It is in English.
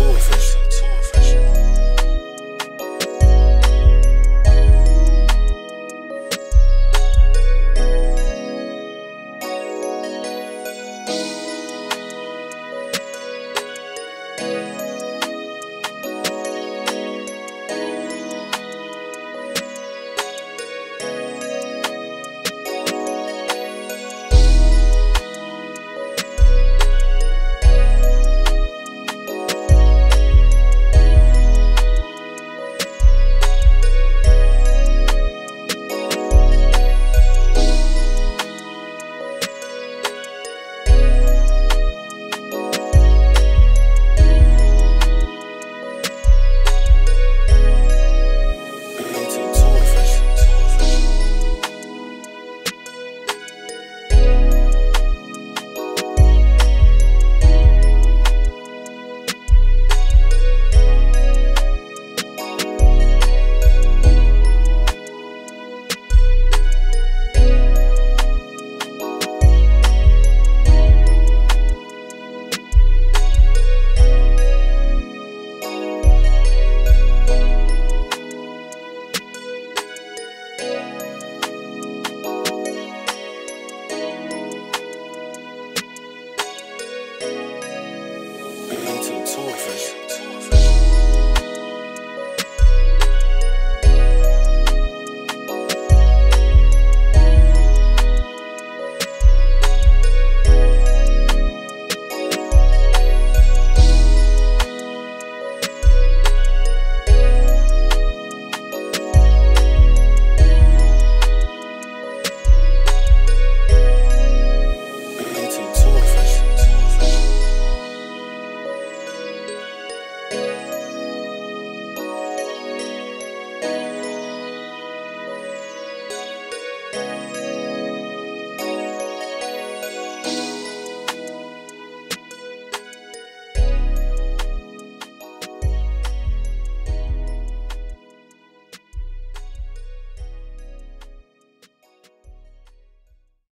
too Official.